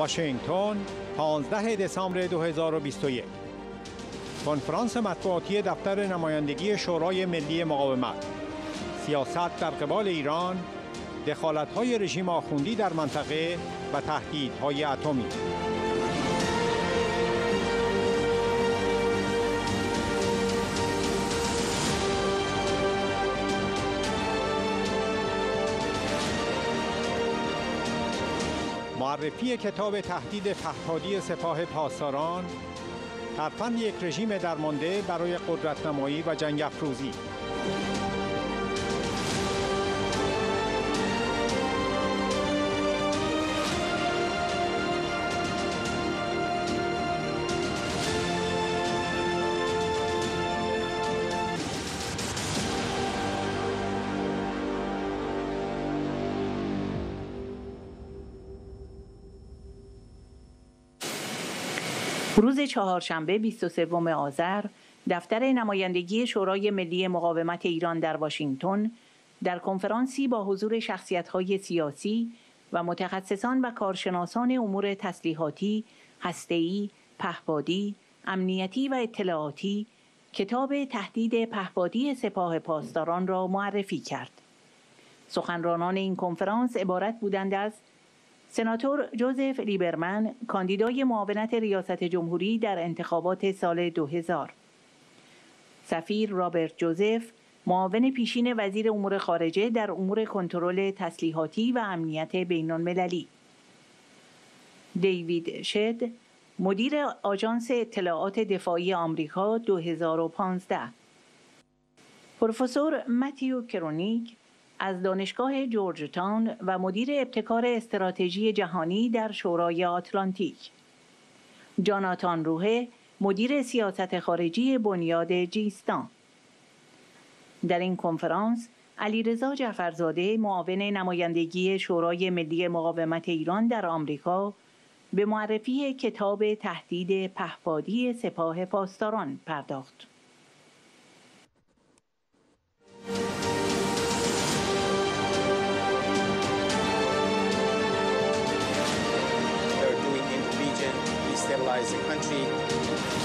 واشنگتن 15 دسامبر 2021 کنفرانس مطبوعاتی دفتر نمایندگی شورای ملی مقاومت. سیاست در قبال ایران دخالت‌های رژیم آخوندی در منطقه و تهدیدهای اتمی. معرفی کتاب تهدید پهپادی سپاه پاسداران ترفند یک رژیم درمانده برای قدرت نمایی و جنگ افروزی. روز چهارشنبه 23 آذر دفتر نمایندگی شورای ملی مقاومت ایران در واشنگتن در کنفرانسی با حضور شخصیت‌های سیاسی و متخصصان و کارشناسان امور تسلیحاتی، هسته‌ای، پهپادی، امنیتی و اطلاعاتی کتاب تهدید پهپادی سپاه پاسداران را معرفی کرد. سخنرانان این کنفرانس عبارت بودند از سناتور جوزف لیبرمن کاندیدای معاونت ریاست جمهوری در انتخابات سال 2000 سفیر رابرت جوزف معاون پیشین وزیر امور خارجه در امور کنترل تسلیحاتی و امنیت بین المللی دیوید شد مدیر آژانس اطلاعات دفاعی آمریکا 2015 پروفسور متیو کرونیک از دانشگاه جورج تاون و مدیر ابتکار استراتژی جهانی در شورای آتلانتیک. جاناتان روحه مدیر سیاست خارجی بنیاد جیستان. در این کنفرانس علیرضا جعفرزاده معاون نمایندگی شورای ملی مقاومت ایران در آمریکا به معرفی کتاب تهدید پهپادی سپاه پاسداران پرداخت. Destabilize the country.